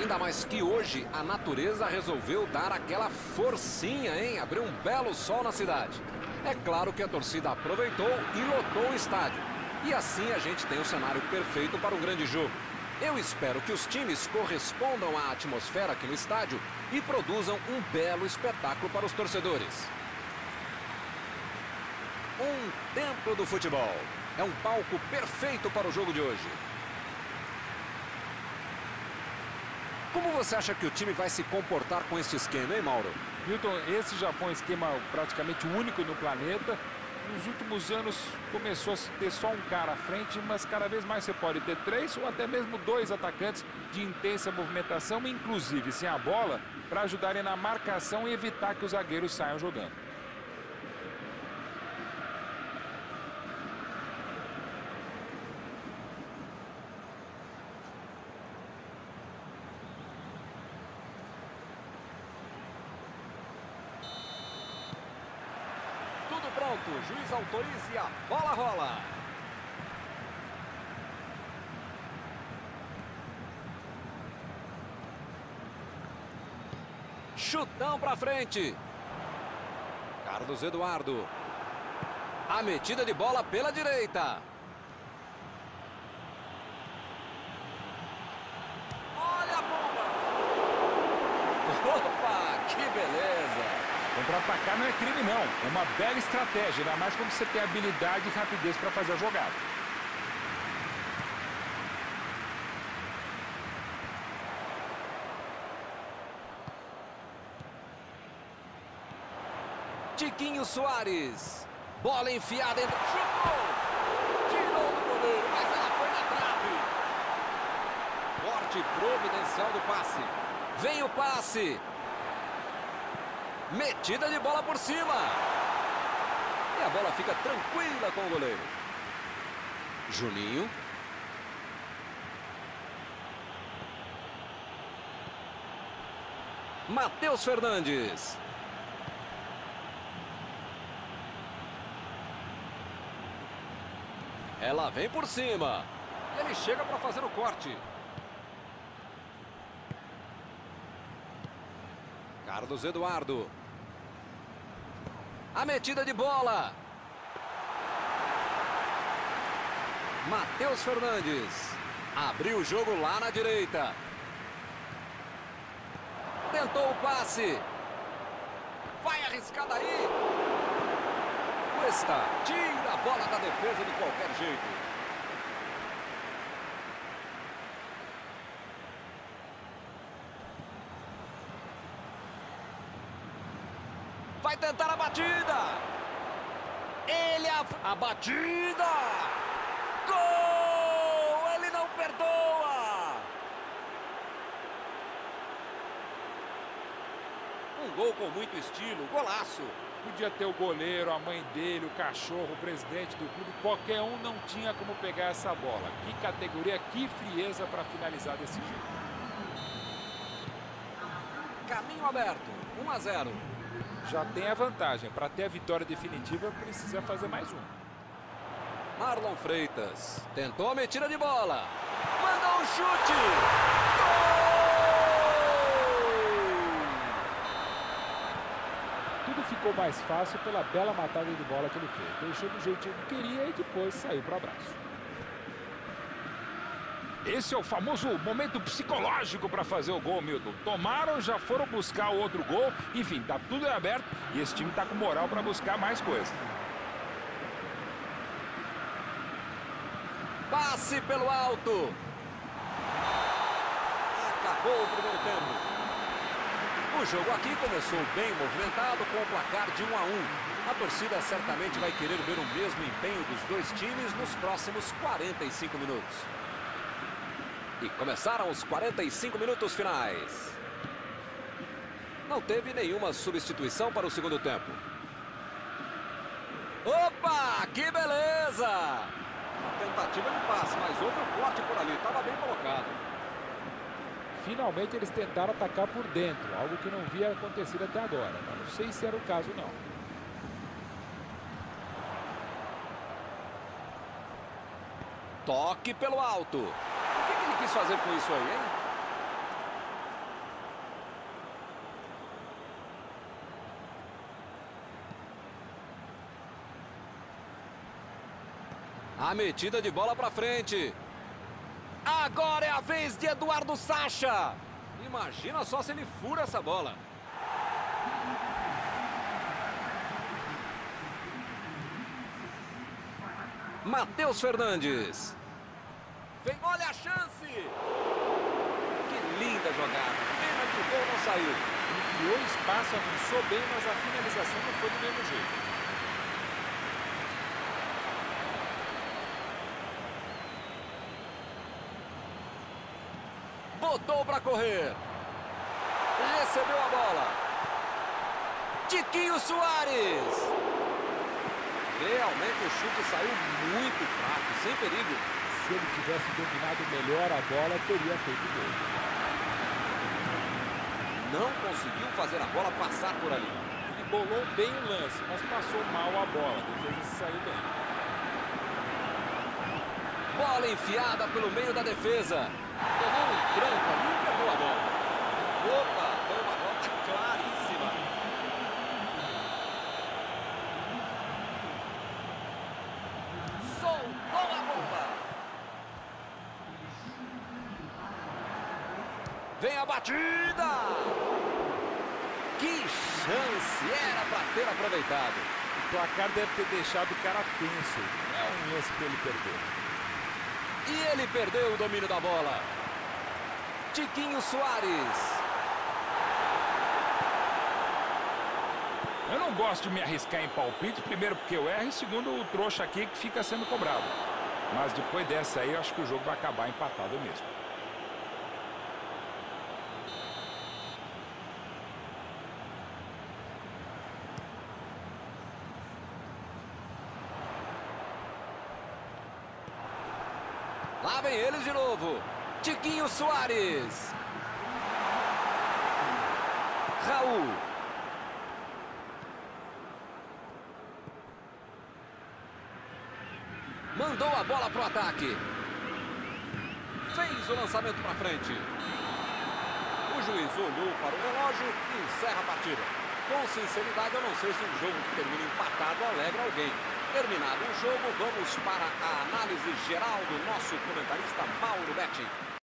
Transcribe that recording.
Ainda mais que hoje a natureza resolveu dar aquela forcinha, hein? Abriu um belo sol na cidade. É claro que a torcida aproveitou e lotou o estádio. E assim a gente tem o cenário perfeito para um grande jogo. Eu espero que os times correspondam à atmosfera aqui no estádio e produzam um belo espetáculo para os torcedores. Um templo do futebol. É um palco perfeito para o jogo de hoje. Como você acha que o time vai se comportar com este esquema, hein, Mauro? Milton, esse já foi um esquema praticamente único no planeta. Nos últimos anos começou a ter só um cara à frente, mas cada vez mais você pode ter três ou até mesmo dois atacantes de intensa movimentação, inclusive sem a bola, para ajudarem na marcação e evitar que os zagueiros saiam jogando. Tudo pronto, o juiz autoriza a bola rola. Chutão pra frente. Carlos Eduardo. A metida de bola pela direita. Olha a bomba. Opa, que beleza. Contra-atacar não é crime, não. É uma bela estratégia, ainda mais quando você tem habilidade e rapidez para fazer a jogada. Tiquinho Soares. Bola enfiada entre... Chutou! Tirou do goleiro, mas ela foi na trave. Corte providencial do passe. Vem o passe. Metida de bola por cima. E a bola fica tranquila com o goleiro. Juninho. Matheus Fernandes. Ela vem por cima. Ele chega para fazer o corte. Carlos Eduardo. A metida de bola. Matheus Fernandes. Abriu o jogo lá na direita. Tentou o passe. Vai arriscar daí. Cuesta. Tira a bola da defesa de qualquer jeito. Tentar a batida. Ele a, a batida. Gol! Ele não perdoa. Um gol com muito estilo, golaço. Podia ter o goleiro, a mãe dele, o cachorro, o presidente do clube. Qualquer um não tinha como pegar essa bola. Que categoria, que frieza para finalizar desse jeito. Caminho aberto, 1 a 0. Já tem a vantagem. Para ter a vitória definitiva, precisa fazer mais um. Marlon Freitas tentou a metida de bola. Mandou um chute. Gol! Tudo ficou mais fácil pela bela matada de bola que ele fez. Deixou do jeitinho que queria e depois saiu para o abraço. Esse é o famoso momento psicológico para fazer o gol, Milton. Tomaram, já foram buscar o outro gol. Enfim, tá tudo aberto e esse time tá com moral para buscar mais coisa. Passe pelo alto. Acabou o primeiro tempo. O jogo aqui começou bem movimentado com o placar de 1 a 1. A torcida certamente vai querer ver o mesmo empenho dos dois times nos próximos 45 minutos. E começaram os 45 minutos finais. Não teve nenhuma substituição para o segundo tempo. Opa, que beleza! Uma tentativa de passe, mas houve um corte por ali, estava bem colocado. Finalmente eles tentaram atacar por dentro, algo que não havia acontecido até agora. Mas não sei se era o caso não. Toque pelo alto que, que ele quis fazer com isso aí, hein? A metida de bola pra frente. Agora é a vez de Eduardo Sacha. Imagina só se ele fura essa bola. Matheus Fernandes. Vem, olha a chance. Linda jogada. Pena que o gol não saiu. Ele criou espaço, avançou bem, mas a finalização não foi do mesmo jeito. Botou para correr. Recebeu a bola. Tiquinho Soares. Realmente o chute saiu muito fraco, sem perigo. Se ele tivesse dominado melhor a bola, teria feito gol. Não conseguiu fazer a bola passar por ali. Ele bolou bem o lance, mas passou mal a bola. A defesa saiu bem. Bola enfiada pelo meio da defesa. Tomou um tranco ali e pegou a bola. Opa, foi uma rota claríssima. Soltou a bomba. Vem a batida. Que chance era para ter aproveitado. O placar deve ter deixado o cara tenso. É um lance para ele perder. E ele perdeu o domínio da bola. Tiquinho Soares. Eu não gosto de me arriscar em palpite, primeiro porque eu erro e segundo o trouxa aqui que fica sendo cobrado. Mas depois dessa aí, eu acho que o jogo vai acabar empatado mesmo. Lá vem eles de novo. Tiquinho Soares. Raul. Mandou a bola pro ataque. Fez o lançamento para frente. O juiz olhou para o relógio e encerra a partida. Com sinceridade, eu não sei se um jogo que termina empatado alegra alguém. Terminado o jogo, vamos para a análise geral do nosso comentarista Mauro Betting.